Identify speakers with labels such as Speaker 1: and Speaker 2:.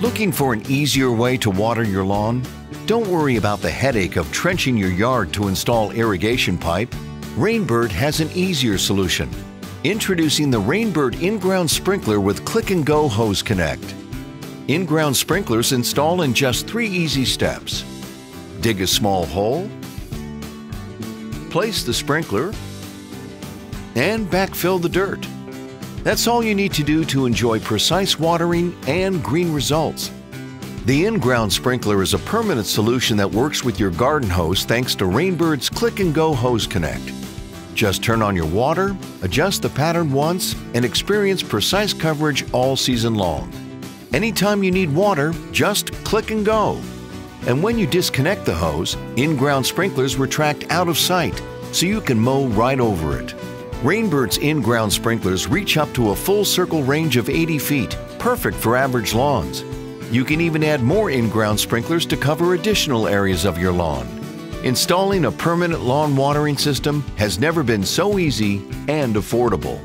Speaker 1: Looking for an easier way to water your lawn? Don't worry about the headache of trenching your yard to install irrigation pipe. Rain Bird has an easier solution. Introducing the Rain Bird in-ground sprinkler with Click and Go Hose Connect. In-ground sprinklers install in just three easy steps. Dig a small hole, place the sprinkler, and backfill the dirt. That's all you need to do to enjoy precise watering and green results. The in-ground sprinkler is a permanent solution that works with your garden hose thanks to Rain Bird's Click and Go Hose Connect. Just turn on your water, adjust the pattern once, and experience precise coverage all season long. Anytime you need water, just click and go. And when you disconnect the hose, in-ground sprinklers retract out of sight, so you can mow right over it. Rain Bird's in-ground sprinklers reach up to a full circle range of 80 feet, perfect for average lawns. You can even add more in-ground sprinklers to cover additional areas of your lawn. Installing a permanent lawn watering system has never been so easy and affordable.